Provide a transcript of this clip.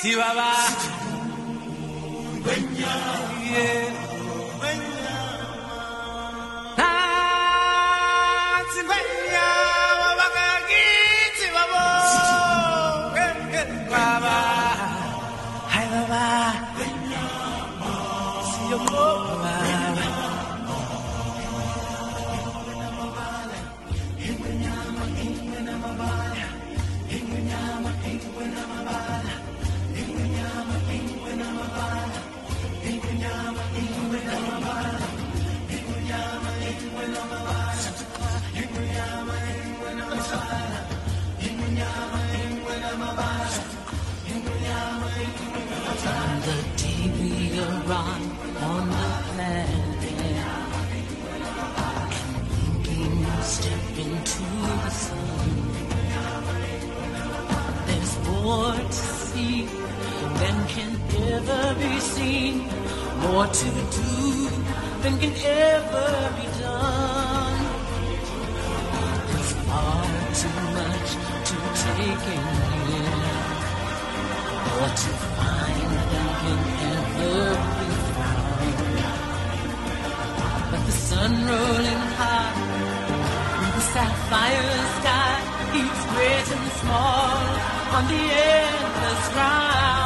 Chihuahua. Yeah. Ah, Chihuahua, more to see than can ever be seen, more to do than can ever be done. Take in or to find than can ever be found. But the sun rolling high in the sapphire sky keeps great and small on the endless round.